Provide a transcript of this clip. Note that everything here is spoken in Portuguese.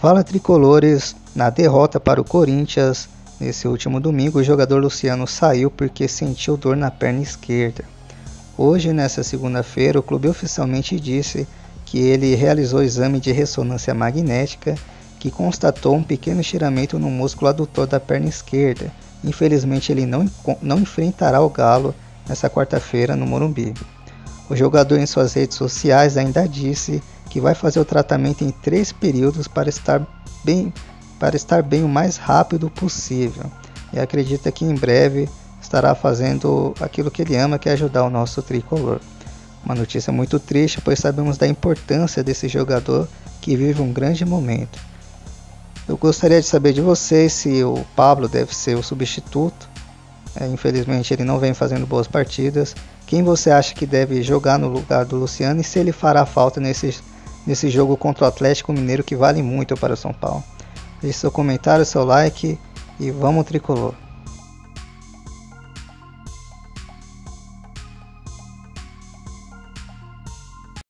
Fala tricolores, na derrota para o Corinthians nesse último domingo, o jogador Luciano saiu porque sentiu dor na perna esquerda. Hoje, nessa segunda-feira, o clube oficialmente disse que ele realizou exame de ressonância magnética que constatou um pequeno estiramento no músculo adutor da perna esquerda. Infelizmente, ele não, não enfrentará o Galo nessa quarta-feira no Morumbi. O jogador em suas redes sociais ainda disse que vai fazer o tratamento em três períodos para estar bem, para estar bem o mais rápido possível. E acredita que em breve estará fazendo aquilo que ele ama, que é ajudar o nosso tricolor. Uma notícia muito triste, pois sabemos da importância desse jogador que vive um grande momento. Eu gostaria de saber de vocês se o Pablo deve ser o substituto. É, infelizmente ele não vem fazendo boas partidas. Quem você acha que deve jogar no lugar do Luciano e se ele fará falta nesse, nesse jogo contra o Atlético Mineiro que vale muito para o São Paulo? Deixe seu comentário, seu like e vamos tricolor.